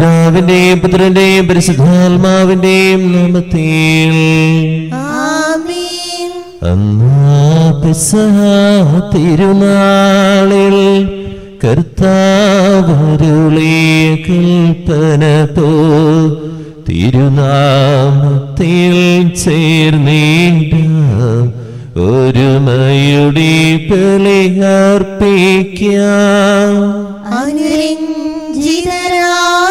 പിതാവിന്റെയും പുത്രന്റെയും പരിശുദ്ധാത്മാവിന്റെയും നാമത്തിൽ. തിരുനാളിൽ കർത്താവരുളിയ കൽപ്പന പോ തിരുനാമത്തിൽ ചേർന്നിടാം ഒരുമയുടെ അനുരഞ്ജിതരായി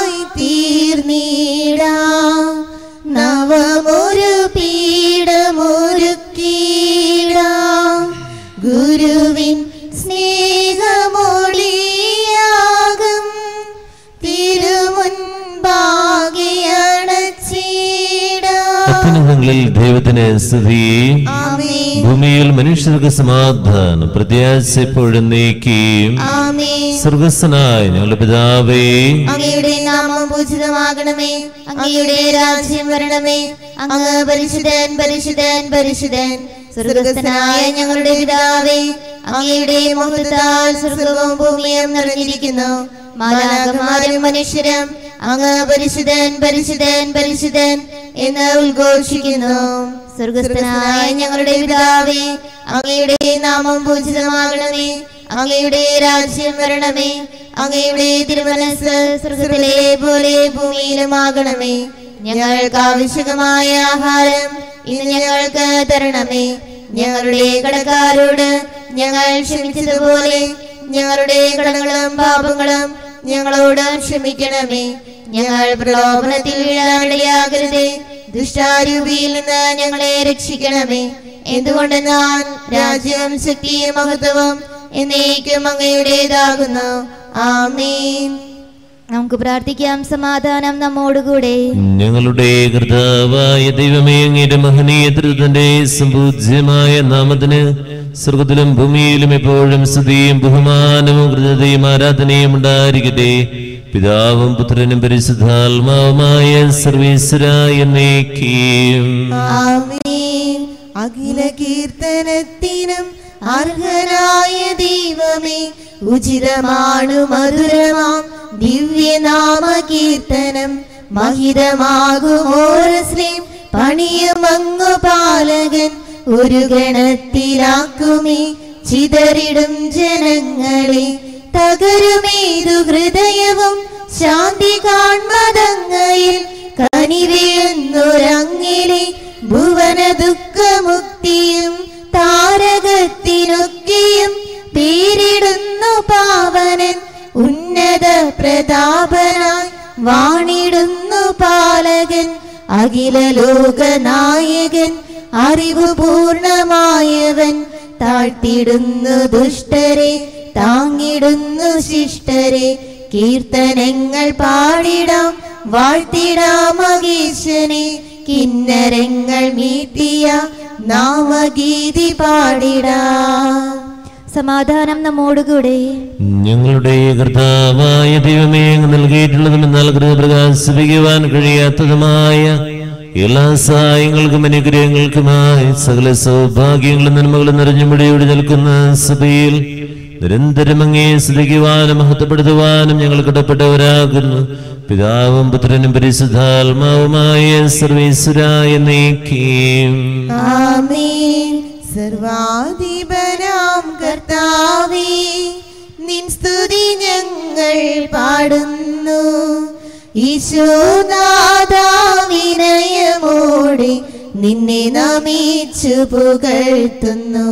അത്യുന്നതങ്ങളിൽ ദൈവത്തിന് സ്ഥിതി ഭൂമിയിൽ മനുഷ്യർക്ക് സമാധാനം പ്രത്യാശ എപ്പോഴും നീക്കിയും സർഗസ്സനായ ഞങ്ങളുടെ പിതാവേ. അങ്ങയുടെ നാമം പൂജിതമാകണമേ. അങ്ങയുടെ രാജ്യം വരണമേ. അങ്ങ് പരിശുദ്ധൻ പരിശുദ്ധൻ പരിശുദ്ധൻ. സ്വർഗസ്ഥനായ ഞങ്ങളുടെ പിതാവേ അങ്ങയുടെ മുഹൂർത്താൽ സ്വർഗവും ഭൂമിയും നിറഞ്ഞിരിക്കുന്നു. മാലാകമാരും മനുഷ്യരും അങ്ങ് പരിശുദ്ധൻ പരിശുദ്ധൻ പരിശുദ്ധൻ എന്ന് ഉദ്ഘോഷിക്കുന്നു. സ്വർഗസ്ഥനായ ഞങ്ങളുടെ പിതാവേ അങ്ങയുടെ നാമം പൂജിതമാകണമേ അങ്ങയുടെ രാജ്യം വരണമേ അങ്ങയുടെ തിരുമനസ് സ്വർഗത്തിലെ പോലെ ഭൂമിയിലുമാകണമേ. ഞങ്ങൾക്ക് ആവശ്യകമായ ആഹാരം ഇന്ന് ഞങ്ങൾക്ക് തരണമേ. ഞങ്ങളുടെ കടക്കാരോട് ഞങ്ങൾ ക്ഷമിച്ചതുപോലെ ഞങ്ങളുടെ കടങ്ങളും പാപങ്ങളും ഞങ്ങളോട് ക്ഷമിക്കണമേ. ഞങ്ങൾ പ്രലോഭനത്തിൽ വീഴാനിടയാകരുതേ. ദുഷ്ടാരൂപിയിൽ നിന്ന് ഞങ്ങളെ രക്ഷിക്കണമേ. എന്തുകൊണ്ടെന്നാൽ രാജ്യവും ശക്തിയും മഹത്വവും എന്നേക്കും അങ്ങയുടേതാകുന്നു. ആമീൻ. നമുക്ക് പ്രാർത്ഥിക്കാം. സമാധാനം നമ്മോടുകൂടെ. ഞങ്ങളുടെ കർത്താവായ ദൈവമേ അങ്ങയുടെ മഹനീയ ത്രിതന്റെ സമ്പൂജ്യമായ നാമത്തിന് സ്വർഗത്തിലും ഭൂമിയിലും എപ്പോഴും സ്തുതിയും ബഹുമാനവും കൃതയും ആരാധനയും ഉണ്ടായിരിക്കട്ടെ. പിതാവും പുത്രനും പരിശുദ്ധാത്മാവുമായ സർവീശ്വരായ അഖില കീർത്തനത്തിനും അർഹനായ ദൈവമേ ഉചിതമാണു മധുരമാം ദിവ്യനാമ കീർത്തനം. മഹിതമാകുമോരസ്ലീം പണിയുമങ്ങു പാലകൻ. ഒരു ഗണത്തിലാക്കുമേ ചിതറിടും ജനങ്ങളെ. തകരുമേതു ഹൃദയവും ശാന്തി കാൺമതങ്ങയിൽ കനിവേന്നൊരങ്ങിലെ ഭുവന ദുഃഖമുക്തിയും താരകത്തിനൊക്കെയും പേരിടുന്നു പാവനൻ. ഉന്നത പ്രതാപനായി വാണിടുന്നു പാലകൻ. അഖില ലോകനായകൻ താഴ്ത്തിടുന്നു ദുഷ്ടരെ താങ്ങിടുന്നു ശിഷ്ടരെ. കീർത്തനങ്ങൾ പാടിടാം വാഴ്ത്തിടാം മകേശനെ കിന്നരങ്ങൾ മീട്ടിയ നാമഗീതി പാടിടാം. സമാധാനം നമ്മോടുകൂടെ. ഞങ്ങളുടെ കർത്താവായ ദൈവമേ അങ്ങ് നൽകിയിട്ടുള്ളതും എന്നാൽ ഗൃഹപ്രകാശിപ്പിക്കുവാൻ കഴിയാത്തതുമായ എല്ലാ സഹായങ്ങൾക്കും അനുഗ്രഹങ്ങൾക്കുമായി സകല സൗഭാഗ്യങ്ങളും നന്മകളും നിറഞ്ഞു മുടിയോടി നിൽക്കുന്ന സഭയിൽ നിരന്തരം അങ്ങേ സ്തുതിക്കുവാനും മഹത്വപ്പെടുത്തുവാനും ഞങ്ങൾ കടപ്പെട്ടവരാകുന്നു. പിതാവും പുത്രനും പരിശുദ്ധാത്മാവുമായ സർവീശ്വരായ നീക്കിയും കർത്താവേ നിൻ സ്തുതി ഞങ്ങൾ പാടുന്നു. ഈശോനാഥാവിനയമോടെ നിന്നെ നമിച്ചു പുകഴ്ത്തുന്നു.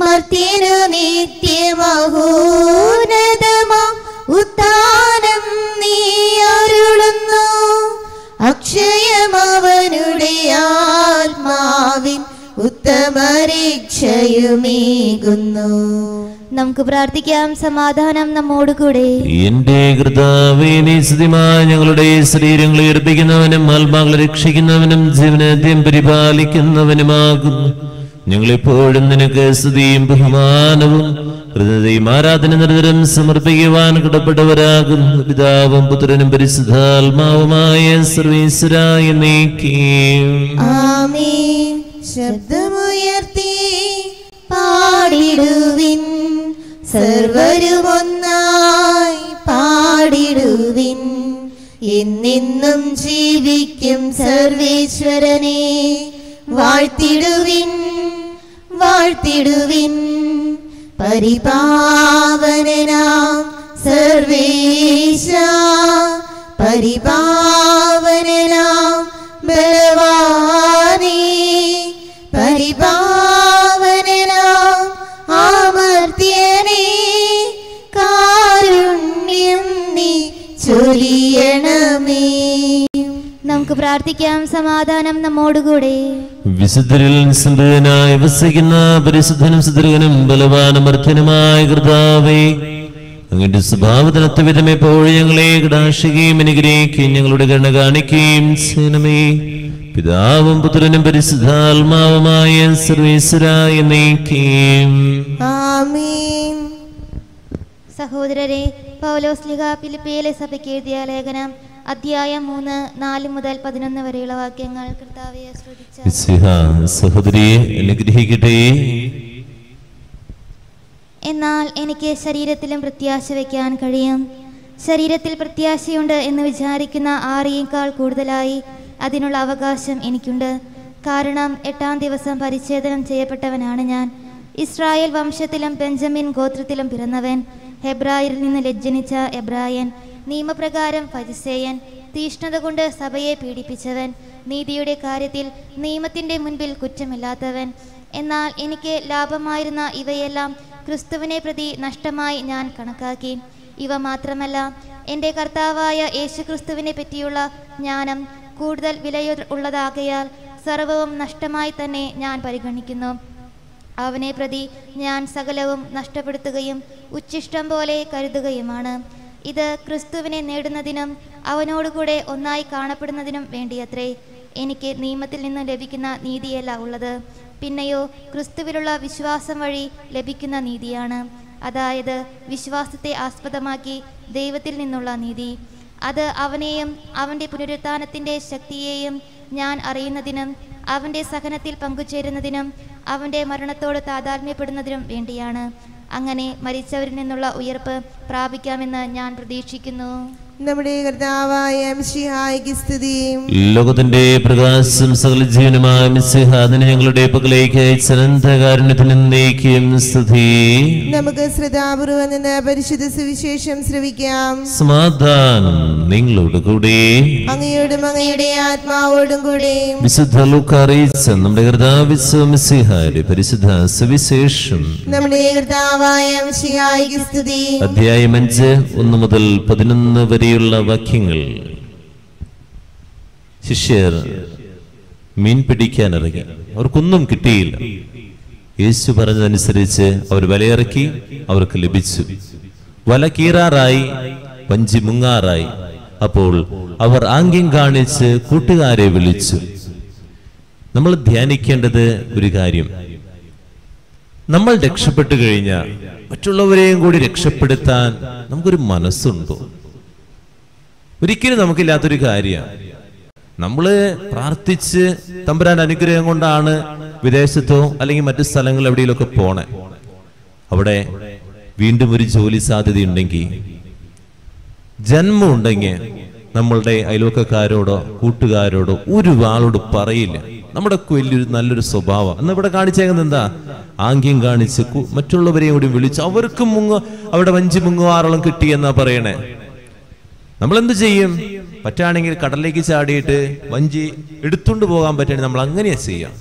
മർത്തിനു നിത്യമഹോന്നതമാ ഉത്താനം നീ അരുളുന്നു. അക്ഷയമവനുടെ ആത്മാവിൻ ഉത്തമരക്ഷയുമേകുന്നു. നമുക്ക് പ്രാർത്ഥിക്കാം. സമാധാനം നമ്മോടുകൂടെ. എന്റെ കർത്താവേ നീ സ്തുതിമായ ഞങ്ങളുടെ ശരീരങ്ങളെ ഏർപ്പിക്കുന്നവനും ആത്മാക്കളെ രക്ഷിക്കുന്നവനും ജീവനാദ്യം പരിപാലിക്കുന്നവനുമാകുന്നു. ഞങ്ങളെപ്പോഴും നിനക്ക് സ്തുതിയും ബഹുമാനവും ഹൃദയം ആരാധന നിരന്തരം സമർപ്പിക്കുവാൻ കടപ്പെട്ടവരാകുന്നു. പിതാവും പുത്രനും പരിശുദ്ധാത്മാവുമായ സർവീശ്വരായ നീക്കി. ആമേൻ. ശബ്ദമുയർത്തി പാടിടുവിൻ. സർവരുമൊന്നായി പാടിടുവിൻ. എന്നിന്നും ജീവിക്കും സർവേശ്വരനെ. വാഴ്ത്തിടുവിൻ വാഴ്ത്തിടുവിൻ. പരിപാവനാം സർവേശ. പരിപാവനാം നമുക്ക് പ്രാർത്ഥിക്കാം. സമാധാനം നമ്മോടുകൂടെ. വിശുദ്ധരിൽ സംഭവനായി വസിക്കുന്ന പരിശുദ്ധനും സുദൃഗനും ബലവാനും കൃതാവേ അങ്ങയുടെ സ്വഭാവത്തിനൊത്ത വിധം എപ്പോഴും ഞങ്ങളെ കടാശിക്കുകയും അനുഗ്രഹിക്കുകയും ഞങ്ങളുടെ കരുണ കാണിക്കുകയും ചെയ്യണമേ. പിതാവും പുത്രനും പരിശുദ്ധാത്മാവുമായ സർവേശ്വരായ നീക്കുകയും ആമീൻ. സഹോദരരെ പൗലോസ്ലിഹ പിലിപ്പിയിലെ ഫിലിപ്പിയിലെ സഭയ്ക്ക് എഴുതിയ ലേഖനം അധ്യായം മൂന്ന് നാല് മുതൽ പതിനൊന്ന് വരെയുള്ള വാക്യങ്ങൾ കർത്താവെ ശ്രദ്ധിച്ച മിശിഹ സഹോദരിയെ അനുഗ്രഹിക്കട്ടെ. എന്നാൽ എനിക്ക് ശരീരത്തിലും പ്രത്യാശ വെക്കാൻ കഴിയും. ശരീരത്തിൽ പ്രത്യാശയുണ്ട് എന്ന് വിചാരിക്കുന്ന ആരെയേക്കാൾ കൂടുതലായി അതിനുള്ള അവകാശം എനിക്കുണ്ട്. കാരണം എട്ടാം ദിവസം പരിച്ഛേദനം ചെയ്യപ്പെട്ടവനാണ് ഞാൻ. Israel വംശത്തിലും Benjamin ഗോത്രത്തിലും പിറന്നവൻ. ഹെബ്രായിൽ നിന്ന് ലജ്ജനിച്ച എബ്രായൻ. നിയമപ്രകാരം ഫരിസേയൻ തീഷ്ണത കൊണ്ട് സഭയെ പീഡിപ്പിച്ചവൻ നീതിയുടെ കാര്യത്തിൽ നിയമത്തിന്റെ മുൻപിൽ കുറ്റമില്ലാത്തവൻ. എന്നാൽ എനിക്ക് ലാഭമായിരുന്ന ഇവയെല്ലാം ക്രിസ്തുവിനെ പ്രതി നഷ്ടമായി ഞാൻ കണക്കാക്കി. ഇവ മാത്രമല്ല എന്റെ കർത്താവായ യേശുക്രിസ്തുവിനെ പറ്റിയുള്ള ജ്ഞാനം കൂടുതൽ വിലയു ഉള്ളതാകയാൽ സർവവും നഷ്ടമായി തന്നെ ഞാൻ പരിഗണിക്കുന്നു. അവനെ പ്രതി ഞാൻ സകലവും നഷ്ടപ്പെടുത്തുകയും ഉച്ഛിഷ്ടം പോലെ കരുതുകയുമാണ്. ഇത് ക്രിസ്തുവിനെ നേടുന്നതിനും അവനോടുകൂടെ ഒന്നായി കാണപ്പെടുന്നതിനും വേണ്ടിയത്രേ. എനിക്ക് നിയമത്തിൽ നിന്ന് ലഭിക്കുന്ന നീതിയല്ല ഉള്ളത്. പിന്നെയോ ക്രിസ്തുവിലുള്ള വിശ്വാസം വഴി ലഭിക്കുന്ന നീതിയാണ്. അതായത് വിശ്വാസത്തെ ആസ്പദമാക്കി ദൈവത്തിൽ നിന്നുള്ള നീതി. അത് അവനെയും അവന്റെ പുനരുത്ഥാനത്തിന്റെ ശക്തിയെയും ഞാൻ അറിയുന്നതിനും അവന്റെ സഹനത്തിൽ പങ്കുചേരുന്നതിനും അവന്റെ മരണത്തോട് താതാത്മ്യപ്പെടുന്നതിനും വേണ്ടിയാണ്. അങ്ങനെ മരിച്ചവരിൽ നിന്നുള്ള ഉയർപ്പ് പ്രാപിക്കാമെന്ന് ഞാൻ പ്രതീക്ഷിക്കുന്നു. നമ്മുടെ കർത്താവായ മിശിഹായ്ക്ക് ലോകത്തിന്റെ പ്രകാശം സകല ജീവനുമായ മിശിഹ അതിനെ ഞങ്ങളുടെ പകലേക്ക് അയച്ചനന്തകാരുണ്യത്തിന് നയിക്കുകയും സ്തുതി. നമുക്ക് ശ്രദ്ധാപൂർവം നിന്ന് പരിശുദ്ധ സുവിശേഷം ശ്രവിക്കാം. സമാധാനം നിങ്ങളോട് കൂടി. അങ്ങയോടും അങ്ങയുടെ ആത്മാവോടും കൂടി. വിശുദ്ധ ലൂക്ക അറിയിച്ച നമ്മുടെ കർത്താവിശ്വ മിശിഹായുടെ പരിശുദ്ധ സുവിശേഷം. നമ്മുടെ കർത്താവായ മിശിഹായ്ക്ക് സ്തുതി. അധ്യായം അഞ്ച് ഒന്ന് മുതൽ പതിനൊന്ന് വരെയുള്ള വാക്യങ്ങൾ ശിഷ്യർ മീൻ പിടിക്കാൻ ഇറങ്ങി അവർക്കൊന്നും കിട്ടിയില്ല. യേശു പറഞ്ഞതനുസരിച്ച് അവർ വലയിറക്കി അവർക്ക് ലഭിച്ചു. വല കീറാറായി വഞ്ചി മുങ്ങാറായി. അപ്പോൾ അവർ ആംഗ്യം കാണിച്ച് കൂട്ടുകാരെ വിളിച്ചു. നമ്മൾ ധ്യാനിക്കേണ്ടത് ഒരു കാര്യം. നമ്മൾ രക്ഷപ്പെട്ടു കഴിഞ്ഞാൽ മറ്റുള്ളവരെയും കൂടി രക്ഷപ്പെടുത്താൻ നമുക്കൊരു മനസ്സുണ്ടോ? ഒരിക്കലും നമുക്കില്ലാത്തൊരു കാര്യമാണ് നമ്മൾ പ്രാർത്ഥിച്ച് തമ്പുരാൻ അനുഗ്രഹം കൊണ്ടാണ് വിദേശത്തോ അല്ലെങ്കിൽ മറ്റു സ്ഥലങ്ങളിൽ എവിടെയെങ്കിലുമൊക്കെ പോണേ. അവിടെ വീണ്ടും ഒരു ജോലി സാധ്യത ഉണ്ടെങ്കിൽ ജന്മം ഉണ്ടെങ്കിൽ നമ്മളുടെ അയൽവക്കക്കാരോടോ കൂട്ടുകാരോടോ ഒരു വാളോട് പറയില്ല. നമ്മുടെ വലിയൊരു നല്ലൊരു സ്വഭാവം. എന്ന് ഇവിടെ കാണിച്ചേക്കുന്നത് എന്താ? ആംഗ്യം കാണിച്ച് മറ്റുള്ളവരെയും കൂടി വിളിച്ച് അവർക്കും മുങ്ങ അവിടെ വഞ്ചി മുങ്ങുവാറോളം കിട്ടി എന്നാ പറയണേ. നമ്മൾ എന്ത് ചെയ്യും? പറ്റാണെങ്കിൽ കടലിലേക്ക് ചാടിയിട്ട് വഞ്ചി എടുത്തുകൊണ്ട് പോകാൻ പറ്റുകയാണെങ്കിൽ നമ്മൾ അങ്ങനെയാ ചെയ്യാം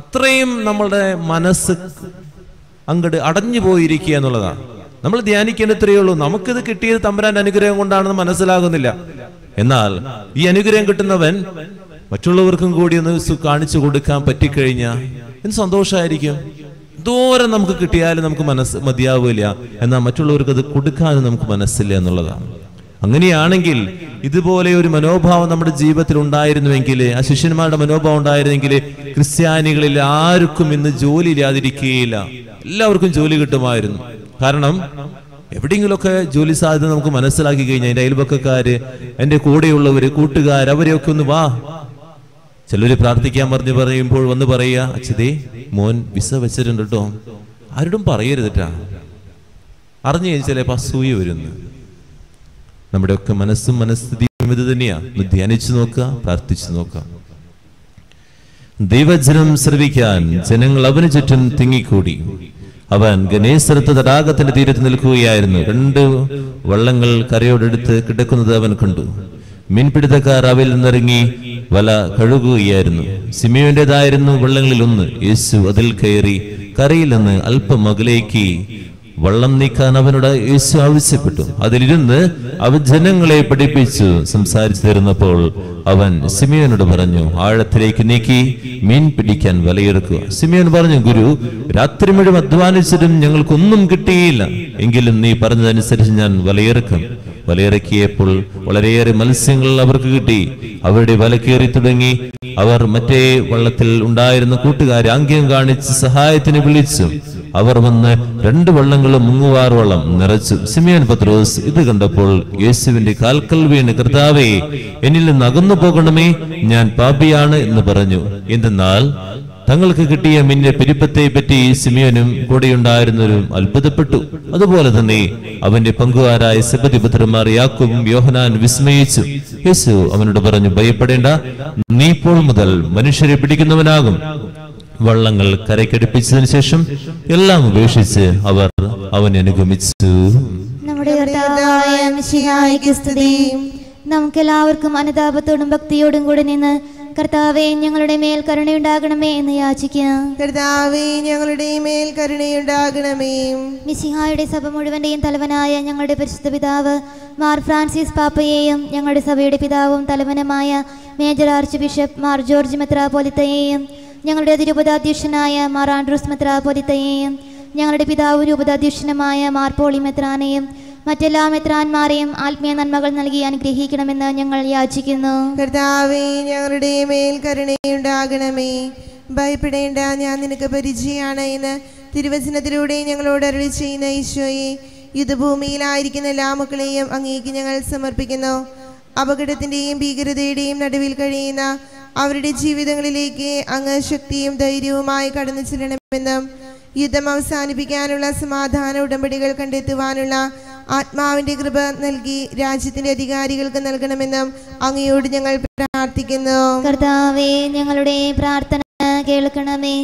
അത്രയും നമ്മളുടെ മനസ്സ് അങ്ങട് അടഞ്ഞു പോയിരിക്കുക എന്നുള്ളതാണ്. നമ്മൾ ധ്യാനിക്കേണ്ട ഇത്രയേ ഉള്ളൂ. നമുക്കിത് കിട്ടിയത് തമ്പുരാന്റെ അനുഗ്രഹം കൊണ്ടാണെന്ന് മനസ്സിലാകുന്നില്ല. എന്നാൽ ഈ അനുഗ്രഹം കിട്ടുന്നവൻ മറ്റുള്ളവർക്കും കൂടി ഒന്ന് കാണിച്ചു കൊടുക്കാൻ പറ്റിക്കഴിഞ്ഞാൽ എന്ത് സന്തോഷമായിരിക്കും ദൂരം നമുക്ക് കിട്ടിയാലും നമുക്ക് മനസ്സ് മതിയാവില്ല. എന്നാൽ മറ്റുള്ളവർക്ക് അത് കൊടുക്കാനും നമുക്ക് മനസ്സില്ല എന്നുള്ളതാണ്. അങ്ങനെയാണെങ്കിൽ ഇതുപോലെ ഒരു മനോഭാവം നമ്മുടെ ജീവിതത്തിൽ ഉണ്ടായിരുന്നുവെങ്കിൽ ആ ശിഷ്യന്മാരുടെ മനോഭാവം ഉണ്ടായിരുന്നെങ്കിൽ ക്രിസ്ത്യാനികളിൽ ആർക്കും ഇന്ന് ജോലി ഇല്ലാതിരിക്കുകയില്ല. എല്ലാവർക്കും ജോലി കിട്ടുമായിരുന്നു. കാരണം എവിടെയെങ്കിലുമൊക്കെ ജോലി സാധ്യത നമുക്ക് മനസ്സിലാക്കി കഴിഞ്ഞാൽ എന്റെ അയൽപക്കക്കാര് എന്റെ കൂടെയുള്ളവര് കൂട്ടുകാർ അവരെയൊക്കെ ഒന്ന് വാ. ചിലര് പ്രാർത്ഥിക്കാൻ പറഞ്ഞു പറയുമ്പോൾ വന്ന് പറയുക അച്ഛതേ മോൻ വിസ വെച്ചിട്ടുണ്ട് കേട്ടോ. ആരോടും പറയരുതിട്ടാ അറിഞ്ഞു കഴിഞ്ഞാൽ ചിലപ്പോൾ അസൂയ വരുന്നു. നമ്മുടെയൊക്കെ മനസ്സും മനസ്ഥിതിയും ഇത് തന്നെയാ. ഒന്ന് ധ്യാനിച്ചു നോക്കുക പ്രാർത്ഥിച്ചു നോക്കുക. ദൈവജനം ശ്രവിക്കാൻ ജനങ്ങൾ അവന് ചുറ്റും തിങ്ങിക്കൂടി. അവൻ ഗണേശ്വരത്ത് തടാകത്തിന്റെ തീരത്ത് നിൽക്കുകയായിരുന്നു. രണ്ട് വള്ളങ്ങൾ കരയോടെടുത്ത് കിടക്കുന്നത് അവൻ കണ്ടു. മീൻപിടുത്തക്കാർ അവയിൽ നിന്നിറങ്ങി വല കഴുകുകയായിരുന്നു. സിമിയോന്റേതായിരുന്നു വള്ളങ്ങളിൽ ഒന്ന്. യേശു അതിൽ കയറി കരയിൽ നിന്ന് അല്പം അകലേക്ക് വള്ളം നീക്കാൻ അവനോട് യേശു ആവശ്യപ്പെട്ടു. അതിലിരുന്ന് അവൻ ജനങ്ങളെ പഠിപ്പിച്ചു. സംസാരിച്ചു തരുന്നപ്പോൾ അവൻ സിമിയോനോട് പറഞ്ഞു ആഴത്തിലേക്ക് നീക്കി മീൻ പിടിക്കാൻ വലയെടുക്കുക. സിമിയോൻ പറഞ്ഞു ഗുരു രാത്രി മുഴുവൻ അധ്വാനിച്ചിട്ടും ഞങ്ങൾക്കൊന്നും കിട്ടിയില്ല. എങ്കിലും നീ പറഞ്ഞതനുസരിച്ച് ഞാൻ വലയിറക്കും. വലയിറക്കിയപ്പോൾ വളരെയേറെ മത്സ്യങ്ങൾ അവർക്ക് കിട്ടി. അവരുടെ വല കയറി തുടങ്ങി. അവർ മറ്റേ വള്ളത്തിൽ ഉണ്ടായിരുന്ന കൂട്ടുകാരെ ആംഗ്യം കാണിച്ച് സഹായത്തിന് വിളിച്ചു. അവർ വന്ന് രണ്ട് വള്ളങ്ങളും മുങ്ങുവാർ വള്ളം നിറച്ചു. സിമിയൻ പത്രോസ് ഇത് കണ്ടപ്പോൾ യേശുവിന്റെ കാൽക്കൽ വീണ് കർത്താവേ എന്നിൽ നിന്ന് അകന്നു പോകണമേ ഞാൻ പാപിയാണ് എന്ന് പറഞ്ഞു. എന്തെന്നാൽ തങ്ങൾക്ക് കിട്ടിയ മിന്നെ പിരിപ്പത്തെ പറ്റി സിമിയനും കൂടെയുണ്ടായിരുന്നവരും അത്ഭുതപ്പെട്ടു. അതുപോലെ തന്നെ അവന്റെ പങ്കുകാരായ സബദിപുത്രന്മാർ യാക്കും യോഹനാൻ വിസ്മയിച്ചു. യേശു അവനോട് പറഞ്ഞു ഭയപ്പെടേണ്ട നീ ഇപ്പോൾ മുതൽ മനുഷ്യരെ പിടിക്കുന്നവനാകും. വള്ളങ്ങൾ കരക്കടിപ്പിച്ചതിന് ശേഷം എല്ലാം ഉപേക്ഷിച്ച് അവർ അവനെ അനുഗമിച്ചു. നമുക്ക് എല്ലാവർക്കും അനുതാപത്തോടും ഭക്തിയോടും കൂടെ നിന്ന് കർത്താവെ ഞങ്ങളുടെ മേൽ കരുണയുണ്ടാകണമേ എന്ന് യാചിക്കാം. കർത്താവേ ഞങ്ങളുടെ മേൽ കരുണയുണ്ടാകണമേ. മിസിഹായുടെ സഭ മുഴുവന്റെയും തലവനായ ഞങ്ങളുടെ പരിശുദ്ധ പിതാവ് മാർ ഫ്രാൻസിസ് പാപ്പയെയും ഞങ്ങളുടെ സഭയുടെ പിതാവും തലവനുമായ major arch bishop Mar George മെത്രാപോലിത്തയെയും ഞങ്ങളുടെ തിരുപതാധ്യക്ഷനായ മാർ ആൻഡ്രൂസ് മെത്രാപോലിത്തയെയും ഞങ്ങളുടെ പിതാവ് രൂപതാധ്യക്ഷനുമായ മാർ പോളി മെത്രാനെയും മറ്റെല്ലാ മെത്രാന്മാരെയും ആത്മീയ നന്മകൾ നൽകി അനുഗ്രഹിക്കണമെന്ന് ഞങ്ങൾ യാചിക്കുന്നു. കർത്താവേ ഞങ്ങളുടെ മേൽ കരുണയുണ്ടാകണമേ. ഭയപ്പെടേണ്ട ഞാൻ നിനക്ക് പരിചയമാണ് എന്ന് തിരുവചനത്തിലൂടെ ഞങ്ങളോട് അരുളി ചെയ്യുന്ന ഈശോയെ യുദ്ധഭൂമിയിലായിരിക്കുന്ന എല്ലാ മക്കളെയും അങ്ങേക്ക് ഞങ്ങൾ സമർപ്പിക്കുന്നു. അപകടത്തിന്റെയും ഭീകരതയുടെയും നടുവിൽ കഴിയുന്ന അവരുടെ ജീവിതങ്ങളിലേക്ക് അങ്ങ് ശക്തിയും ധൈര്യവുമായി കടന്നു ചെല്ലണമെന്നും യുദ്ധം അവസാനിപ്പിക്കാനുള്ള സമാധാന ഉടമ്പടികൾ കണ്ടെത്തുവാനുള്ള ആത്മാവിന്റെ കൃപ നൽകി രാജ്യത്തിന്റെ അധികാരികൾക്ക് നൽകണമെന്നും അങ്ങയോട് ഞങ്ങൾ പ്രാർത്ഥിക്കുന്നു. കർത്താവേ ഞങ്ങളുടെ പ്രാർത്ഥന കേൾക്കണമേ.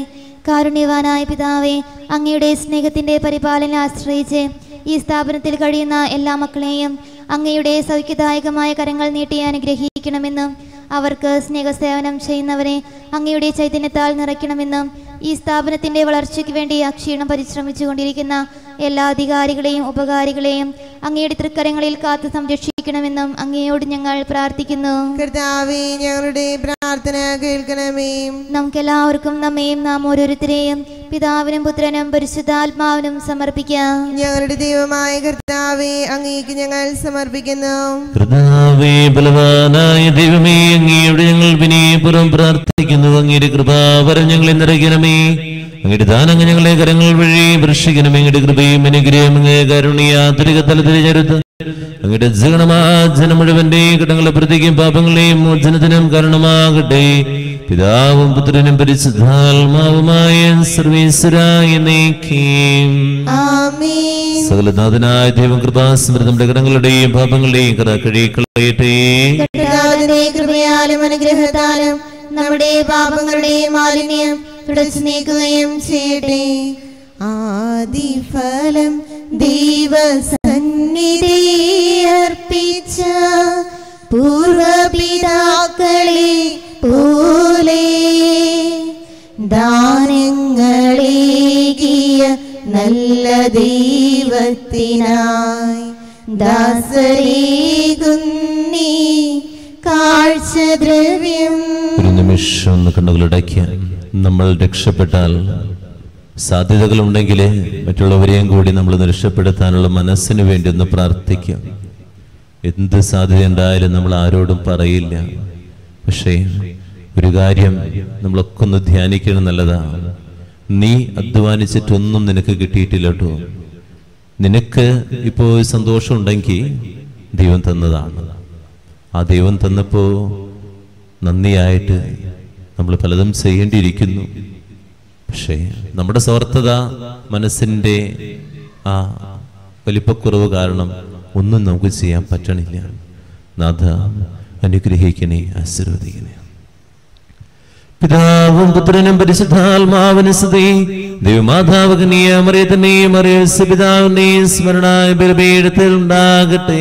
കാരുണ്യവാനായ പിതാവേ അങ്ങയുടെ സ്നേഹത്തിന്റെ പരിപാലനം ആശ്രയിച്ച് ഈ സ്ഥാപനത്തിൽ കഴിയുന്ന എല്ലാ മക്കളെയും അങ്ങയുടെ സൗഖ്യദായകമായ കരങ്ങൾ നീട്ടി അനുഗ്രഹിക്കണമെന്നും അവർക്ക് സ്നേഹസേവനം ചെയ്യുന്നവരെ അങ്ങയുടെ ചൈതന്യത്താൽ നിറയ്ക്കണമെന്നും ഈ സ്ഥാപനത്തിന്റെ വളർച്ചയ്ക്ക് വേണ്ടി അക്ഷീണം പരിശ്രമിച്ചുകൊണ്ടിരിക്കുന്ന എല്ലാ അധികാരികളെയും ഉപകാരികളെയും അങ്ങയുടെ തൃക്കരങ്ങളിൽ കാത്തു സംരക്ഷിക്കണമെന്നും അങ്ങയോട് ഞങ്ങൾ പ്രാർത്ഥിക്കുന്നു. കർത്താവേ ഞങ്ങളുടെ പ്രാർത്ഥന കേൾക്കണമേ. നമുക്കെല്ലാവർക്കും നമ്മയും നാം ഓരോരുത്തരെയും പിതാവിനും പുത്രനും പരിശുദ്ധാത്മാവിനും സമർപ്പിക്കാം. ഞങ്ങളുടെ ദൈവമായ കർത്താവേ അങ്ങേക്ക് ഞങ്ങൾ സമർപ്പിക്കുന്നു. കർത്താവേ ബലവാനായ ദൈവമേ അങ്ങയുടെ ഞങ്ങൾ വിനയപുറം പ്രാർത്ഥിക്കുന്നു. അങ്ങയുടെ കൃപാവരം ഞങ്ങളെ നിറയ്ക്കണമേ. അങ്ങയുടെ ദാനങ്ങൾ ഞങ്ങളെ കരങ്ങൾ വഴി വൃഷിക്കണമേ അങ്ങയുടെ കൃപയും അനുഗ്രഹം അങ്ങേ കരുണയാത്രിക തലത്തിൽ ചരുത്ത് അങ്ങയുടെ ജഗണമാജനം മുഴുവന്റെ കിടങ്ങളെ പ്രതിക്കും പാപങ്ങളെയും മോചനത്തിനും കാരണമാകട്ടെ. പിതാവും പുത്രനും പരിശുദ്ധാത്മാവുമായ സർവീശ്വരായ നീക്കീം ആമേൻ. സകലനാഥനായ ദൈവം കൃപാസ്മൃതി കടങ്ങളുടെയും പാപങ്ങളുടെയും കഥ കഴിക്കളയട്ടെ കൃപയാലും അനുഗ്രഹത്താലും നമ്മുടെ പാപങ്ങളുടെയും മാലിന്യം തുടച്ചു നീക്കുകയും ചെയ്യട്ടെ. ആദിഫലം ദൈവസന്നിധി പൂർവപിതാക്കളെ പോലെ ദാനങ്ങളേകിയ നല്ല ദൈവത്തിനായി ദാസരേകുന്നി കാഴ്ചദ്രവ്യം ഒരു നിമിഷം ഒന്ന് കണ്ണുകളിടയ്ക്ക് നമ്മൾ രക്ഷപ്പെട്ടാൽ സാധ്യതകളുണ്ടെങ്കിൽ മറ്റുള്ളവരെയും കൂടി നമ്മൾ രക്ഷപ്പെടുത്താനുള്ള മനസ്സിന് വേണ്ടി ഒന്ന് പ്രാർത്ഥിക്കാം. എന്ത് സാധ്യത ഉണ്ടായാലും നമ്മൾ ആരോടും പറയില്ല. പക്ഷേ ഒരു കാര്യം നമ്മളൊക്കെ ഒന്ന് ധ്യാനിക്കണം നല്ലതാണ്. നീ അധ്വാനിച്ചിട്ടൊന്നും നിനക്ക് കിട്ടിയിട്ടില്ല കേട്ടോ. നിനക്ക് ഇപ്പോൾ സന്തോഷം ഉണ്ടെങ്കിൽ ദൈവം തന്നതാണ്. ആ ദൈവം തന്നപ്പോ നന്ദിയായിട്ട് നമ്മൾ പലതും ചെയ്യേണ്ടിയിരിക്കുന്നു. പക്ഷേ നമ്മുടെ സ്വാർത്ഥത മനസ്സിന്റെ ആ വലിപ്പക്കുറവ് കാരണം ഒന്നും നമുക്ക് ചെയ്യാൻ പറ്റണില്ല. നാഥ അനുഗ്രഹിക്കണേ ആശീർവദിക്കണേ. പിതാവും പുത്രനും പരിശുദ്ധാത്മാവിന് സ്തുതി. ദൈവമാതാവകനെയും മറിയത്തിന്റെയും മറിയസ് പിതാവിനെയും സ്മരണായ ബലപീഠത്തിൽ ഉണ്ടാകട്ടെ.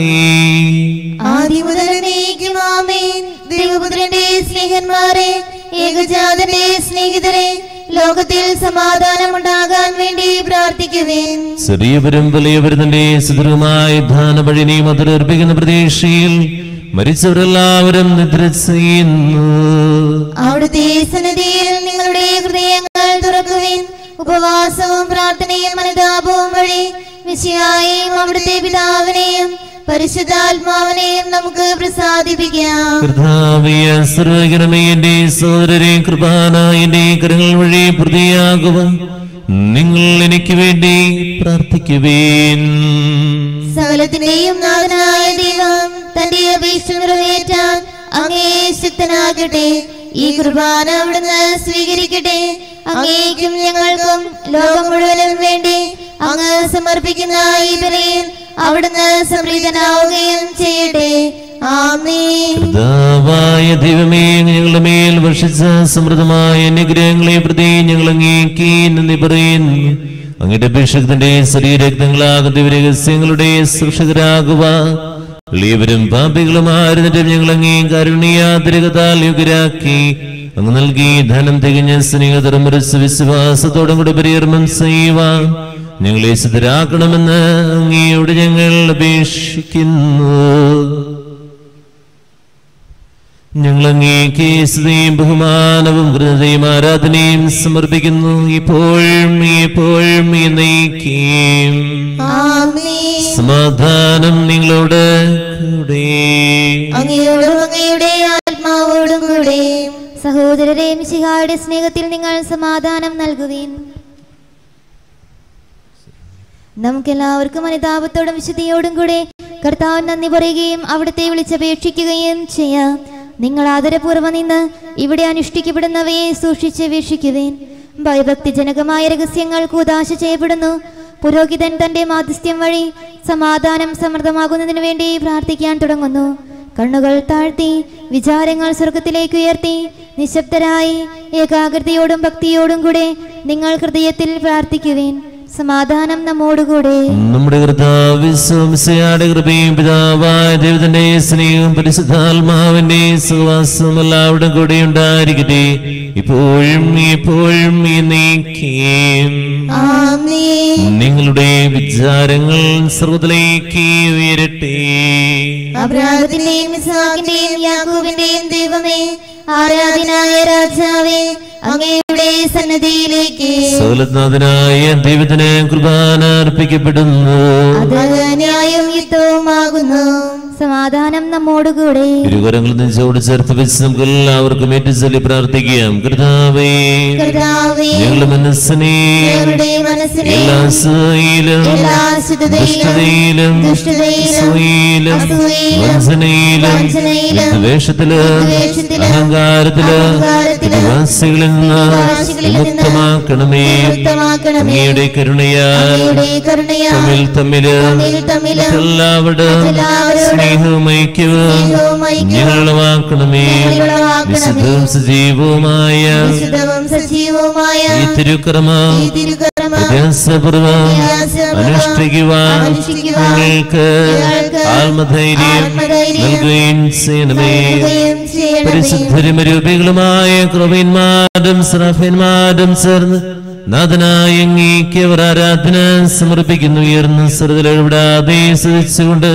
ദൈവപുത്രന്റെ സ്നേഹന്മാരെ ഏകജാതന്റെ സ്നേഹിതരെ ലോകത്തിൽ സമാധാനം ഉണ്ടാകാൻ വേണ്ടി പ്രാർത്ഥിക്കുവേൻ. ചെറിയവരും വലിയവരും തന്റെ സുദൃഢമായ ധാന വഴിനെ മധുരർപ്പിക്കുന്ന പ്രതീക്ഷയിൽ മരിച്ചവരെല്ലാവരും നിദ്ര ചെയ്യുന്നു അവിടുത്തെ സന്നിധിയിൽ നിങ്ങളുടെ ഹൃദയങ്ങൾ തുറക്കുവിൻ. ഉപവാസവും പ്രാർത്ഥനയും അനുതാപവും വഴി വിശയായും അവിടുത്തെ പിതാവിനെയും പരിശുദ്ധാത്മാവിനെയും നമുക്ക് പ്രസാദിപ്പിക്കാം. കർത്താവിയ സർവകരമേ എന്റെ സോദരരെ കൃപാന എന്റെ കരങ്ങൾ വഴി പ്രതിയാകുക നിങ്ങൾ എനിക്ക് വേണ്ടി പ്രാർത്ഥിക്കുവേൻ. സകലത്തിന്റെയും നാഥനായ ദൈവം തന്റെ അപേക്ഷ നിറവേറ്റാൻ അങ്ങേ ശക്തനാകട്ടെ. ഈ കുർബാന അവിടുന്ന് സ്വീകരിക്കട്ടെ. അങ്ങേക്കും ഞങ്ങൾക്കും ലോകം മുഴുവനും വേണ്ടി അങ്ങ് സമർപ്പിക്കുന്ന ഈ ബലിയിൽ അവിടുന്ന് സംപ്രീതനാവുകയും ചെയ്യട്ടെ. കർത്താവായ ദൈവമേ ഞങ്ങളുടെ മേൽ വർഷിച്ച സമൃദ്ധമായ അനുഗ്രഹങ്ങളെ പ്രതി ഞങ്ങൾ അങ്ങേക്ക് നന്ദി പറയുന്നു. അങ്ങയുടെ അഭിഷേകത്തിന്റെ രഹസ്യങ്ങളുടെ ദിവരഹസ്യങ്ങളുടെ സൂക്ഷകരാകുക പാപികളും ആയിരുന്നിട്ടും ഞങ്ങൾ അങ്ങേ കാരുണ്യാതിരകതാൽ യുഗരാക്കി അങ്ങ് നൽകി ധനം തികഞ്ഞ സ്നേഹതരമരസ് വിശ്വാസത്തോടും കൂടെ പരികർമ്മം ചെയ്യുവാൻ ഞങ്ങളെ സിദ്ധരാക്കണമെന്ന് അങ്ങയോട് ഞങ്ങൾ അപേക്ഷിക്കുന്നു. ഞങ്ങൾ അങ്ങേക്ക് സ്തുതിയും ബഹുമാനവും കൃതയും ആരാധനയും സമർപ്പിക്കുന്നു. ഇപ്പോഴും ഇപ്പോഴും എന്നേക്കും. ആമേൻ. സമാധാനം നിങ്ങളോട് കൂടെ. അങ്ങയുടെ ആത്മാവോടും കൂടെ. സഹോദരരെ മിശിഹായുടെ സ്നേഹത്തിൽ നിങ്ങൾ സമാധാനം നൽകുവിൻ. നമുക്കെല്ലാവർക്കും അനുതാപത്തോടും വിശുദ്ധിയോടും കൂടെ കർത്താവ് നന്ദി പറയുകയും അവിടുത്തെ വിളിച്ചപേക്ഷിക്കുകയും ചെയ്യാം. നിങ്ങൾ ആദരപൂർവം നിന്ന് ഇവിടെ അനുഷ്ഠിക്കപ്പെടുന്നവയെ സൂക്ഷിച്ച് വീക്ഷിക്കുവേൻ ഭയഭക്തിജനകമായ രഹസ്യങ്ങൾ കൂതാശ ചെയ്യപ്പെടുന്നു. പുരോഹിതൻ തന്റെ മാധ്യസ്ഥ്യം വഴി സമാധാനം സമൃദ്ധമാകുന്നതിനു വേണ്ടി പ്രാർത്ഥിക്കാൻ തുടങ്ങുന്നു. കണ്ണുകൾ താഴ്ത്തി വിചാരങ്ങൾ സ്വർഗത്തിലേക്ക് ഉയർത്തി നിശബ്ദരായി ഏകാഗ്രതയോടും ഭക്തിയോടും കൂടെ നിങ്ങൾ ഹൃദയത്തിൽ പ്രാർത്ഥിക്കുവേൻ സമാധാനം നമ്മോടുകൂടെ. നമ്മുടെ കർത്താവിശ്വംസയാടെ കൃപയും പിതാവായ ദൈവത്തിന്റെ സ്നേഹവും പരിശുദ്ധാത്മാവിന്റെ സുവാസം എല്ലാവരുടെ കൂടെ ഉണ്ടായിരിക്കട്ടെ. ഇപ്പോഴും എപ്പോഴും നിങ്ങളുടെ വിചാരങ്ങൾ സർവത്തിലേക്ക് ഉയരട്ടെ. അബ്രാഹത്തിന്റെയും യാക്കൂബിന്റെയും ദൈവമേ ആരാധനായ രാജാവേ അങ്ങയുടെ സന്നദ്ധിയിലേക്ക് സൗലത്നാഥനായ ദൈവത്തിന് കുർബാന അർപ്പിക്കപ്പെടുന്നു. അത് ന്യായം യുദ്ധവുമാകുന്നു. സമാധാനം നമ്മോടുകൂടെ. ഇരുകരങ്ങളിൽ നെഞ്ചോട് ചേർത്ത് വെച്ച് നമുക്ക് എല്ലാവർക്കും ഏറ്റുചൊല്ലി പ്രാർത്ഥിക്കാം. കർത്താവേ ഞങ്ങളുടെ മനസ്സിനെ എല്ലാ അശുദ്ധതയിലും ദുഷ്ടതയിലും അസൂയയിലും വഞ്ചനയിലും വിദ്വേഷത്തിലും അഹങ്കാരത്തിലും വിവാസികളിൽ നിന്ന് മുക്തമാക്കണമേ അങ്ങയുടെ കരുണയാൽ തമ്മിൽ തമ്മിൽ എല്ലാവരുടെ തമ്മിൽ ഞങ്ങളുളവാക്കണമേ. വിശുദ്ധവും സജീവവുമായ ഈ തിരുക്രമം അനുഷ്ഠിക്കുവാൻ ഞങ്ങൾക്ക് ആത്മധൈര്യം നൽകുകയും ചെയ്യണമേ. പരിശുദ്ധരും രൂപികളുമായ ക്രവന്മാരും ശ്രഫന്മാരും ചേർന്ന് നാഥനായ അങ്ങേക്ക് അവർ ആരാധന സമർപ്പിക്കുന്നു. ഉയർന്ന സ്വരത്തിലെവിടാതെ സ്തുതിച്ചുകൊണ്ട്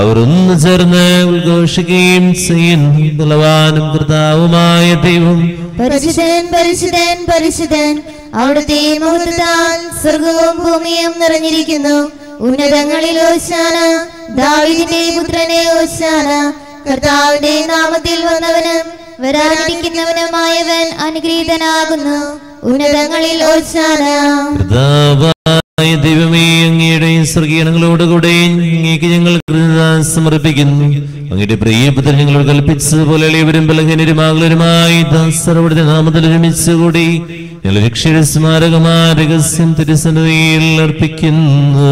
അവർ ഒന്ന് ചേർന്ന് ഉദ്ഘോഷിക്കുകയും ചെയ്യുന്നു ബലവാനും കർത്താവുമായ ദൈവം. പരിശുദ്ധൻ പരിശുദ്ധൻ പരിശുദ്ധൻ അവിടുത്തെ മുഹൂർത്തത്താൽ സ്വർഗവും ഭൂമിയും നിറഞ്ഞിരിക്കുന്നു. ഉന്നതങ്ങളിൽ ഓശാന ദാവീദിന്റെ പുത്രനെ ഓശാന കർത്താവിന്റെ നാമത്തിൽ വന്നവനും വരാനിരിക്കുന്നവനുമായവൻ അനുഗ്രഹീതനാകുന്നു. ഉന്നതങ്ങളിൽ ദൈവമേ അങ്ങയുടെ സ്വർഗീയണങ്ങളോടുകൂടെ അങ്ങേക്ക് ഞങ്ങൾ സമർപ്പിക്കുന്നു. അങ്ങയുടെ പ്രിയപുത്രൻ ഞങ്ങളോട് കൽപ്പിച്ചതുപോലെ എളിയവരും ബലഹീനരുമാകുലരുമായി ദാസറവിടുത്തെ നാമത്തിൽ ഒരുമിച്ച് കൂടി ഞങ്ങൾ രക്ഷയുടെ സ്മാരകമായ രഹസ്യം തിരുസന്നിധിയിൽ അർപ്പിക്കുന്നു.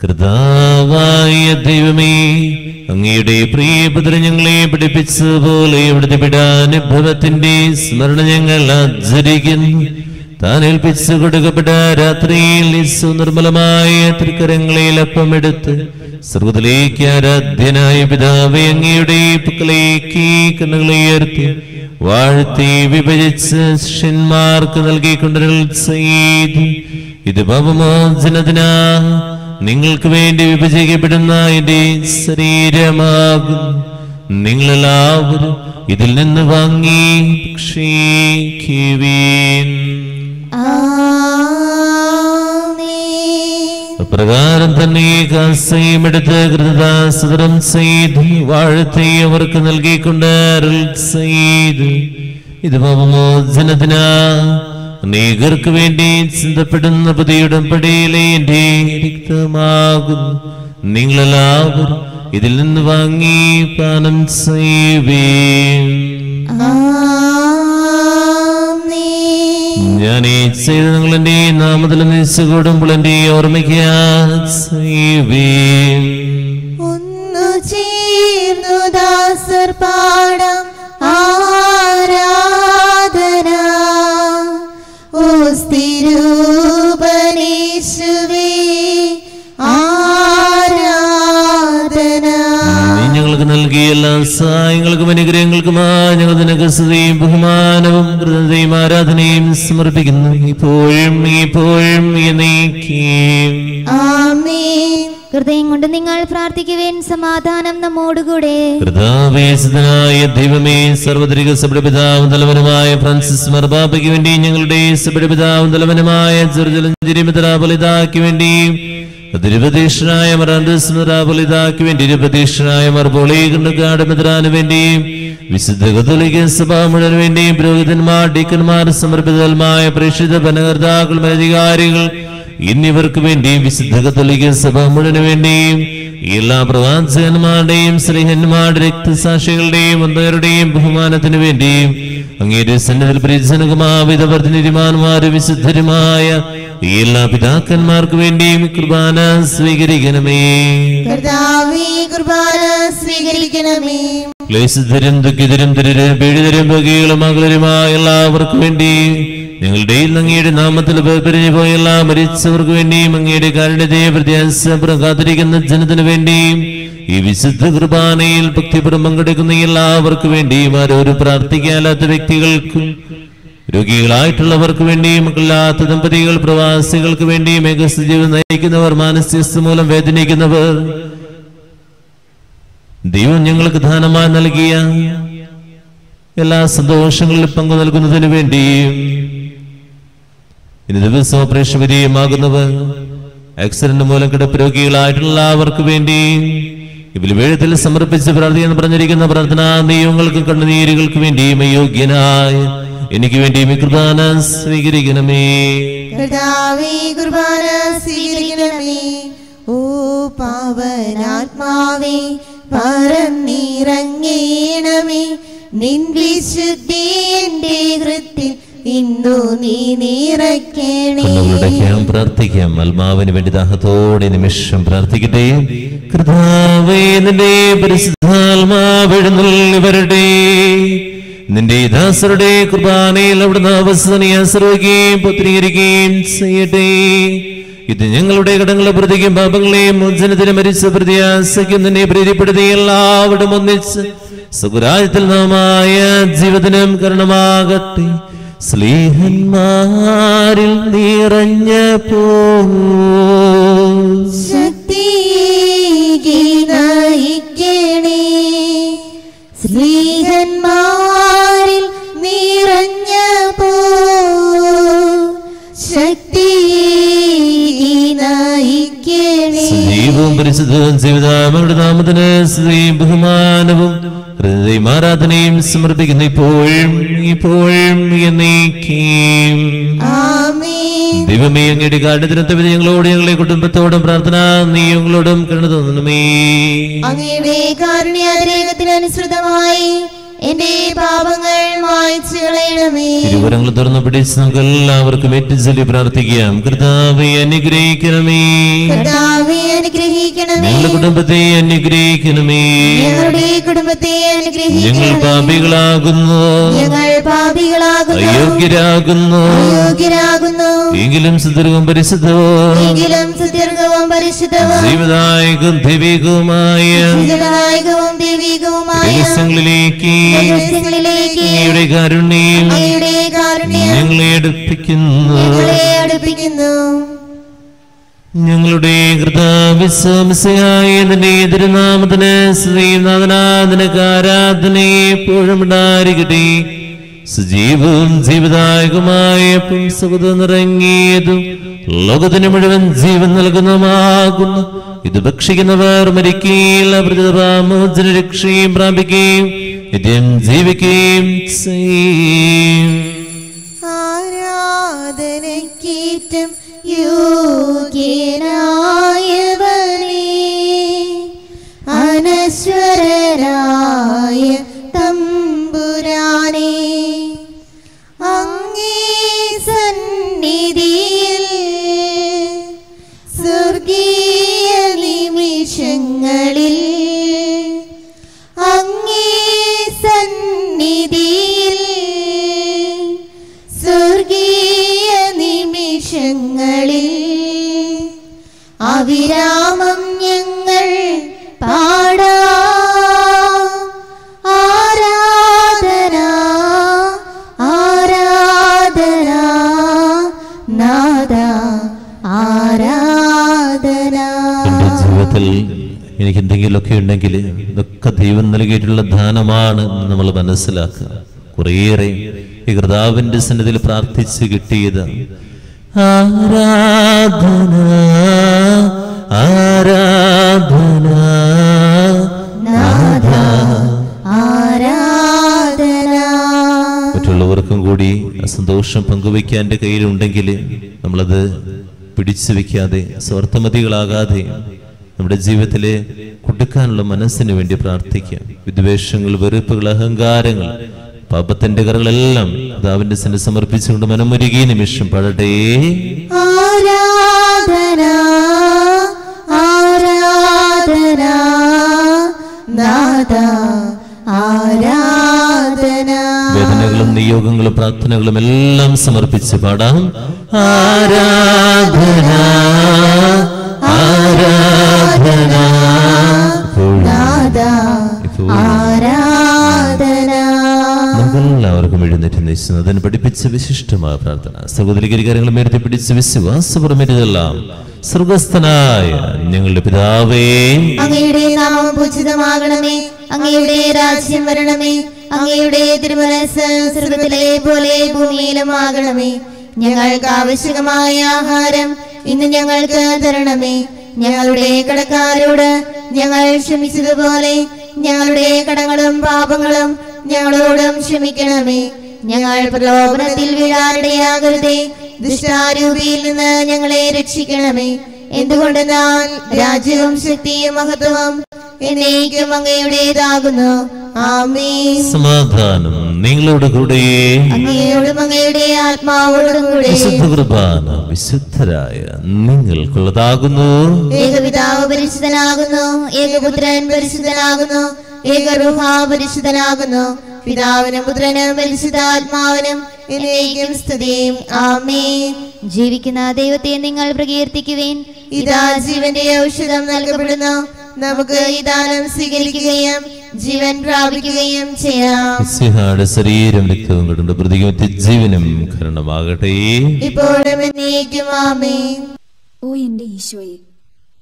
കർത്താവായ ദൈവമേ അങ്ങയുടെ പ്രിയപുത്രൻ ഞങ്ങളെ പഠിപ്പിച്ചതുപോലെ ഇവിടുത്തെ പിടാനുഭവത്തിന്റെ സ്മരണ ഞങ്ങൾ ആചരിക്കുന്നു. താൻ ഏൽപ്പിച്ചു കൊടുക്കപ്പെട്ട രാത്രിയിൽ നിർമ്മലമായ തൃക്കരങ്ങളിൽ അപ്പമെടുത്ത് സർവത്തിലേക്ക് ആരാധ്യനായ പിതാവ് അങ്ങയുടെ പുക്കളേക്ക് കണ്ണുകളെ ഉയർത്തി വാഴ്ത്തി വിഭജിച്ച് ശിഷ്യന്മാർക്ക് നൽകിക്കൊണ്ടു ചെയ്തു. ഇത് പാപമോചനത്തിനാ നിങ്ങൾക്ക് വേണ്ടി വിഭജിക്കപ്പെടുന്ന എന്റെ ശരീരമാകും. നിങ്ങളെല്ലാവരും ഇതിൽ നിന്ന് വാങ്ങി ഭക്ഷിക്കുവീൻ. പ്രകാരം തന്നെ കാസയും എടുത്ത് കൃതദാസുതരം ചെയ്ത് വാഴ്ത്തി അവർക്ക് നൽകിക്കൊണ്ട് ചെയ്ത്. ഇത് പാപമോചനത്തിനാ അനേകർക്ക് വേണ്ടി ചിന്തപ്പെടുന്ന പുതിയ പടിയിലെ എന്റെ രക്തമാകുന്നു നിങ്ങളെല്ലാവരും ഇതിൽ നിന്ന് വാങ്ങി പാനം ചെയ്യേ ഞാൻ ഈ ചെയ്ത് നിങ്ങൾ എന്റെ നാമത്തിൽ നിശ്ച കൂടുമ്പോൾ എന്റെ ഓർമ്മയ്ക്ക് ഒന്നു ചേർന്നു ദാസർ പാടാം. എല്ലാ സഹായങ്ങൾക്കും അനുഗ്രഹങ്ങൾക്കുമായി ഞങ്ങൾ നിനക്ക് സ്തുതിയും ബഹുമാനവും കൃതയും ആരാധനയും സമർപ്പിക്കുന്നു. ഇപ്പോഴും ഇപ്പോഴും ഹൃദയം കൊണ്ട് നിങ്ങൾ പ്രാർത്ഥിക്കുവേൻ. സമാധാനം നമ്മോടുകൂടെ. കൃതാവേശനായ ദൈവമേ സർവത്രിക സഭപിതാവും തലവനുമായ ഫ്രാൻസിസ് മർബാബയ്ക്ക് വേണ്ടി ഞങ്ങളുടെ സഭപിതാവും തലവനുമായ ജെറുജലഞ്ചിരിമിതരാപലിതാക്ക് വേണ്ടി തിരുപതീക്ഷനായ മറാൻഡസ് മിതരാപലിതാക്ക് വേണ്ടി ഇരുപതീക്ഷനായ മർബോളി വേണ്ടിയും വേണ്ടി വിശുദ്ധ കത്തോലിക്ക സഭാ മുഴുവൻ വേണ്ടിയും പുരോഹിതന്മാർ ഡീക്കന്മാർ സമർപ്പിതമായ പ്രേക്ഷിത ഭരണകർത്താക്കൾ അധികാരികൾ എന്നിവർക്ക് വേണ്ടിയും വിശുദ്ധ കത്തോലിക്ക സഭ മുഴുവൻ വേണ്ടിയും എല്ലാ പ്രവാചകന്മാരുടെയും സ്നേഹന്മാരുടെ രക്തസാക്ഷികളുടെയും വന്നവരുടെയും ബഹുമാനത്തിന് വേണ്ടിയും അങ്ങയുടെ സന്നദ്ധ പരിജനകമാവിധ തീരുമാനമാരും വിശുദ്ധരുമായ എല്ലാ പിതാക്കന്മാർക്ക് വേണ്ടിയും കുർബാന സ്വീകരിക്കണമേ. കുർബാന സ്വീകരിക്കണമേ. ദുഃഖിതരും ദരിദ്രരും പീഡിതരും ഭഗികളും മകളരുമായ എല്ലാവർക്കും വേണ്ടി ഞങ്ങളുടെ അങ്ങയുടെ നാമത്തിൽ പിരിഞ്ഞു പോയ എല്ലാ മരിച്ചവർക്ക് വേണ്ടിയും അങ്ങയുടെ കാരുണ്യതയെ പ്രത്യാശ കാത്തിരിക്കുന്ന ജനത്തിനു വേണ്ടിയും ഈ വിശുദ്ധ കുർബാനയിൽ ഭക്തിപുരം പങ്കെടുക്കുന്ന എല്ലാവർക്കു വേണ്ടിയും ആരോരും പ്രാർത്ഥിക്കാനാത്ത വ്യക്തികൾക്കും രോഗികളായിട്ടുള്ളവർക്ക് വേണ്ടിയും മക്കളില്ലാത്ത ദമ്പതികൾ പ്രവാസികൾക്ക് വേണ്ടിയും ഏകസ്ഥ ജീവിതം നയിക്കുന്നവർ മാനസിക മൂലം വേദനിക്കുന്നവർ ദൈവം ഞങ്ങൾക്ക് ദാനമായി നൽകിയ എല്ലാ സന്തോഷങ്ങളിലും പങ്കു നൽകുന്നതിന് വേണ്ടി ഇന്ന് ദിവസം ഓപ്പറേഷൻ വിധേയമാകുന്നവർ ആക്സിഡന്റ് മൂലം കിടപ്പ് രോഗികളായിട്ടുള്ള എല്ലാവർക്കും വേണ്ടി ഇവർ വേഴത്തിൽ സമർപ്പിച്ച് പ്രാർത്ഥന പറഞ്ഞിരിക്കുന്ന പ്രാർത്ഥനാ നിയമങ്ങൾക്കും കണ്ണുനീരുകൾക്ക് വേണ്ടിയും യോഗ്യനായ എനിക്ക് വേണ്ടി കുർബാന സ്വീകരിക്കണമേ. കൃപാന സ്വീകരിക്കണമേ. ഓ പാവനാത്മാവേ പറന്നിറങ്ങേണമേ. നിൻ വിശുദ്ധി എന്റെ ഹൃത്തിൽ ഇന്നു നീ നിറയ്ക്കണേ. കണ്ണുകളടയ്ക്കാം പ്രാർത്ഥിക്കാം. ആത്മാവിന് വേണ്ടി ദാഹത്തോടെ നിമിഷം പ്രാർത്ഥിക്കട്ടെ. കൃതാവേ നിന്റെ പരിശുദ്ധാത്മാവെഴുന്നള്ളി വരട്ടെ നിന്റെ ദാസരുടെ കുർബാനയിൽ അവിടുന്ന് അവസാനിയാൻ ആശ്രയിക്കുകയും പുത്രീകരിക്കുകയും ചെയ്യട്ടെ. ഇത് ഞങ്ങളുടെ കടങ്ങളെ പ്രതിക്കും പാപങ്ങളെയും മോചനത്തിന് മരിച്ച പ്രതിയാസയ്ക്കും നിന്നെ പ്രീതിപ്പെടുത്തി എല്ലാവരും ഒന്നിച്ച് സുഖരാജ്യത്തിൽ നാമായ ജീവിതനം കരണമാകട്ടെ. സ്ലീഹന്മാരിൽ നിറഞ്ഞ പോ. നിറഞ്ഞ സജീവവും പരിശുദ്ധവും ജീവിതാമയുടെ നാമത്തിന് ശ്രീ ബഹുമാനവും ഹൃദയം ആരാധനയും സമർപ്പിക്കുന്നു ഇപ്പോഴും ഇപ്പോഴും എന്നേക്കും. ദൈവമേ അങ്ങയുടെ കാരണത്തിനത്തെ വിധി ഞങ്ങളോട് ഞങ്ങളെ കുടുംബത്തോടും പ്രാർത്ഥന നീ ഞങ്ങളോടും കരുണ തോന്നണമേ അങ്ങയുടെ കാരുണ്യാതിരേകത്തിനനുസൃതമായി എന്റെ പാപങ്ങൾ മായ്ച്ചു കളയണമേ. ഇരുവരങ്ങൾ തുറന്നു പിടിച്ച് നമുക്ക് എല്ലാവർക്കും ഏറ്റുചൊല്ലി പ്രാർത്ഥിക്കാം. കർത്താവെ അനുഗ്രഹിക്കണമേ. കർത്താവെ അനുഗ്രഹിക്കണമേ. ഞങ്ങളുടെ കുടുംബത്തെ അനുഗ്രഹിക്കണമേ. ഞങ്ങളുടെ കുടുംബത്തെ ഞങ്ങൾ പാപികളാകുന്നു. ഞങ്ങൾ പാപികളാകുന്നു. അയോഗ്യരാകുന്നു. യോഗ്യരാകുന്നു എങ്കിലും പരിശുദ്ധവും. എങ്കിലും സുദീർഘവും പരിശുദ്ധവും. ജീവദായകം ദൈവികവുമായ ദൈവികവുമായ രഹസ്യങ്ങളിലേക്ക് അങ്ങയുടെ കാരുണ്യം അങ്ങയുടെ കാരുണ്യം ഞങ്ങളെ അടുപ്പിക്കുന്നു. ഞങ്ങളെ അടുപ്പിക്കുന്നു. ഞങ്ങളുടെ കൃതാവിശ്വാസിയായ നിന്റെ തിരുനാമത്തിന് ശ്രീനാഥനാഥനക്ക് ആരാധനയെ എപ്പോഴും ഉണ്ടായിരിക്കട്ടെ സജീവവും ജീവിതായകമായ പുംസകത നിറങ്ങിയതും ലോകത്തിന് മുഴുവൻ ജീവൻ നൽകുന്നതുമാകുന്നു. ഇത് ഭക്ഷിക്കുന്നവർ മരിക്കുകയില്ല പ്രതിഭാമോചന രക്ഷയും പ്രാപിക്കുകയും നിത്യം ജീവിക്കുകയും ചെയ്യും. ആരാധനയ്ക്കേറ്റം യോഗ്യനായവനേ അനശ്വരനായ അവിരാമം ഞങ്ങൾ പാടാ. ആരാധന ആരാധന നാദ ആരാധന. ജീവിതത്തിൽ എനിക്ക് എന്തെങ്കിലുമൊക്കെ ഉണ്ടെങ്കിൽ ഇതൊക്കെ ദൈവം നൽകിയിട്ടുള്ള ദാനമാണ് നമ്മൾ മനസ്സിലാക്കുക. കുറേയേറെ ഈ കൃതാവിന്റെ സന്നിധിയിൽ പ്രാർത്ഥിച്ച് കിട്ടിയത് ആരാധന ആരാധന. മറ്റുള്ളവർക്കും കൂടി സന്തോഷം പങ്കുവയ്ക്കാൻ എന്റെ കയ്യിലുണ്ടെങ്കിൽ നമ്മളത് പിടിച്ചു വയ്ക്കാതെ സ്വാർത്ഥമതികളാകാതെ നമ്മുടെ ജീവിതത്തിലെ കൊടുക്കാനുള്ള മനസ്സിന് വേണ്ടി പ്രാർത്ഥിക്കാം. വിദ്വേഷങ്ങൾ വെറുപ്പുകൾ അഹങ്കാരങ്ങൾ പാപത്തിന്റെ കറകളെല്ലാം പിതാവിന്റെ സന്നിധി സമർപ്പിച്ചുകൊണ്ട് മനമൊരുകിയ നിമിഷം പാടട്ടെ. ആരാധന ആരാധന നാദ ആരാധന. വേദനകളും നിയോഗങ്ങളും പ്രാർത്ഥനകളും എല്ലാം സമർപ്പിച്ച് പാടാം. ആരാധന ആരാധന ആരാ ആരാധന. നമുക്കെല്ലാവർക്കും എഴുന്നേറ്റ് നിശ്ചിതം അതിന് പഠിപ്പിച്ച വിശിഷ്ടമായ പ്രാർത്ഥന. സഹോദരി കാര്യങ്ങൾ പിടിച്ച പിടിച്ച് വിശ്വാസപുറമേറ്റതെല്ലാം സ്വർഗസ്ഥനായ ഞങ്ങളുടെ പിതാവേ. അങ്ങയുടെ നാമം പൂജിതമാകണമേ അങ്ങയുടെ രാജ്യം വരണമേ അങ്ങയുടെ തിരുമനസ് പോലെ ഭൂമിയിലും ആകണമേ ഞങ്ങൾക്ക് ആവശ്യകമായ ആഹാരം ഇന്ന് ഞങ്ങൾക്ക് തരണമേ. ഞങ്ങളുടെ കടക്കാരോട് ഞങ്ങൾ ക്ഷമിച്ചതുപോലെ ഞങ്ങളുടെ കടങ്ങളും പാപങ്ങളും ഞങ്ങളോടും ക്ഷമിക്കണമേ. ഞങ്ങൾ പ്രലോഭനത്തിൽ വീഴാനിടയാകരുതേ. ദുഷ്ടാരൂപിയിൽ നിന്ന് ഞങ്ങളെ രക്ഷിക്കണമേ. എന്തുകൊണ്ടെന്നാൽ രാജ്യവും ശക്തിയും മഹത്വവും എന്നേക്കും അങ്ങയുടേതാകുന്നു. സമാധാനം നിങ്ങളുടെ കൂടെ. വിശുദ്ധ കുർബാന വിശുദ്ധരായ നിങ്ങൾക്കുള്ളതാകുന്നു. ഏകപിതാവ് പരിശുദ്ധനാകുന്നു. ഏകപുത്രൻ പരിശുദ്ധനാകുന്നു. ഏകറുഹ പരിശുദ്ധനാകുന്നു പിതാവിനും പുത്രനും പരിശുദ്ധാത്മാവിനും എന്നേക്കും സ്തുതിയും. ആമേ ജീവിക്കുന്ന ദൈവത്തെ നിങ്ങൾ പ്രകീർത്തിക്കുവേൻ. ഇതാ ജീവന്റെ ഔഷധം നൽകപ്പെടുന്നു. നമുക്ക് ഈ ദാനം സ്വീകരിക്കുകയും ജീവൻ പ്രാപിക്കുകയും ചെയ്യാം. മിശിഹായുടെ ശരീരം രക്തവും കൊണ്ട് പ്രതികമത്തി ജീവനും കരണമാകട്ടെ. ഇപ്പോഴും എന്നേക്കും ആമേ ഓ എന്റെ ഈശോയെ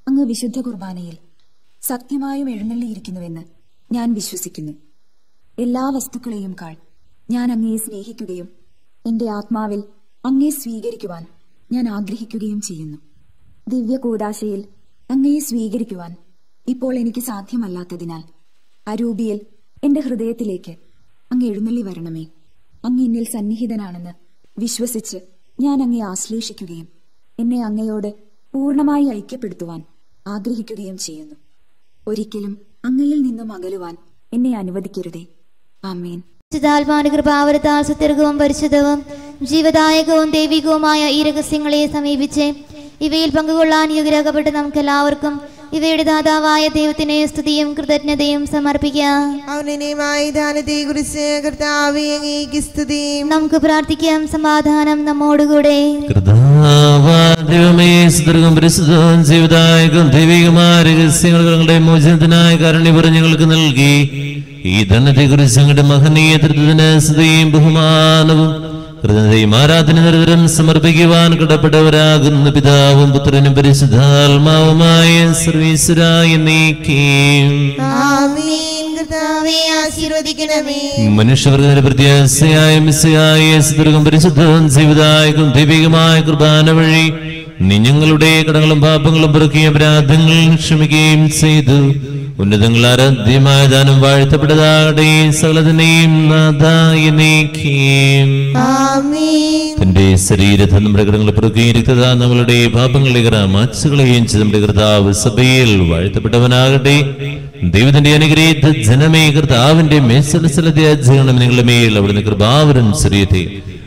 അങ്ങ് വിശുദ്ധ കുർബാനയിൽ സത്യമായും എഴുന്നള്ളിയിരിക്കുന്നുവെന്ന് ഞാൻ വിശ്വസിക്കുന്നു. എല്ലാ വസ്തുക്കളെയും കാൾ. ഞാൻ അങ്ങയെ സ്നേഹിക്കുകയും എന്റെ ആത്മാവിൽ അങ്ങയെ സ്വീകരിക്കുവാൻ ഞാൻ ആഗ്രഹിക്കുകയും ചെയ്യുന്നു. ദിവ്യ കൂടാശയിൽ അങ്ങയെ സ്വീകരിക്കുവാൻ ഇപ്പോൾ എനിക്ക് സാധ്യമല്ലാത്തതിനാൽ അരൂപിയിൽ എന്റെ ഹൃദയത്തിലേക്ക് അങ്ങ് എഴുന്നള്ളി വരണമേ. അങ്ങ് എന്നിൽ സന്നിഹിതനാണെന്ന് വിശ്വസിച്ച് ഞാൻ അങ്ങയെ ആശ്ലേഷിക്കുകയും എന്നെ അങ്ങയോട് പൂർണമായി ഐക്യപ്പെടുത്തുവാൻ ആഗ്രഹിക്കുകയും ചെയ്യുന്നു. ഒരിക്കലും അങ്ങയിൽ നിന്നും അകലുവാൻ എന്നെ അനുവദിക്കരുതേ. ആമേൻ. കൃപാവരത്താൽ സുത്യർഗവും പരിശുദ്ധവും ജീവദായകവും ദൈവികവുമായ ഈ രഹസ്യങ്ങളെ സമീപിച്ച് ഇവയിൽ പങ്കുകൊള്ളാൻ യോഗ്യരാകപ്പെട്ട് നമുക്ക് എല്ലാവർക്കും ഇവയുടെ ദാതാവായ ദൈവത്തിന് സ്തുതിയും കൃതജ്ഞതയും സമർപ്പിക്കാം. നമുക്ക് പ്രാർത്ഥിക്കാം സമാധാനം നമ്മോടുകൂടെ. കർത്താവാദ്യമേ സുദീർഘം പരിശുദ്ധവും ജീവിതായകം ദൈവികമായ രഹസ്യങ്ങൾ ഞങ്ങളുടെ മോചനത്തിനായ കാരണി ഞങ്ങൾക്ക് നൽകി. ഈ ധനത്തെ കുറിച്ച് ഞങ്ങളുടെ മഹനീയ തൃത്വത്തിന് സ്തുതിയും ബഹുമാനവും കൃതജ്ഞതയും ആരാധന നിരന്തരം സമർപ്പിക്കുവാൻ കടപ്പെട്ടവരാകുന്ന പിതാവും പുത്രനും പരിശുദ്ധാത്മാവുമായ ശ്രീശ്വരായ നീക്കിയും. മനുഷ്യവർഗത്തിന്റെ പ്രത്യാശയായ മിസ്സയായ സുദീർഘം പരിശുദ്ധവും ജീവിതായകം ദൈവികമായ കുർബാന വഴി നീ ഞങ്ങളുടെ കടങ്ങളും പാപങ്ങളും പെറുക്കുകയും അപരാധങ്ങളും ക്ഷമിക്കുകയും ചെയ്തു. ഉന്നതങ്ങൾ ആരാധ്യമായ ദാനം വാഴ്ത്തപ്പെടുതാടെ സകലതിനെയും തന്റെ ശരീരത്തെ നമ്മുടെ കടങ്ങൾ പൊറുക്കുകയും രക്തത നമ്മളുടെ പാപങ്ങളെ മാച്ചുകളെയും ചെയ്ത്. നമ്മുടെ കർത്താവ് സഭയിൽ വാഴ്ത്തപ്പെട്ടവനാകട്ടെ. ദൈവത്തിന്റെ അനുഗ്രഹീത ജനമേ കർത്താവിന്റെ മേശലസ്ഥലത്തെ അധ്യയനം നിങ്ങളുടെ മേൽ അവിടുന്ന് കൃപാവരൻ ശരീരത്തെ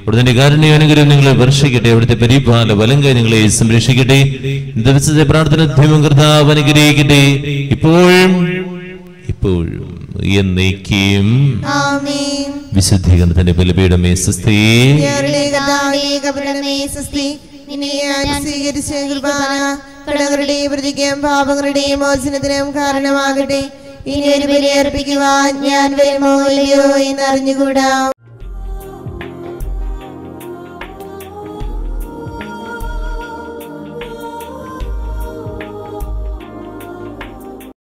അവിടുത്തെ കാരുണ്യ അനുഗ്രഹം നിങ്ങളെ വർഷിക്കട്ടെ. അവിടുത്തെ പരിപാല വലങ്ക നിങ്ങളെ സംരക്ഷിക്കട്ടെ. ദിവസത്തെ പ്രാർത്ഥന ദൈവം കർത്താവ് അനുഗ്രഹിക്കട്ടെ. ഇപ്പോഴും ഇപ്പോഴും എന്നേക്കും. വിശുദ്ധീകരണത്തിന്റെ ബലപീഠമേ സ്വസ്തി. സ്വീകരിച്ച കുർബാന കടങ്ങളുടെയും പ്രതിക്കും പാപങ്ങളുടെയും മോചനത്തിനും കാരണമാകട്ടെ. ഇനി ഒരു ബലി അർപ്പിക്കുവാൻ ഞാൻ വരുമോ ഇല്ലയോ എന്ന് അറിഞ്ഞുകൂടാ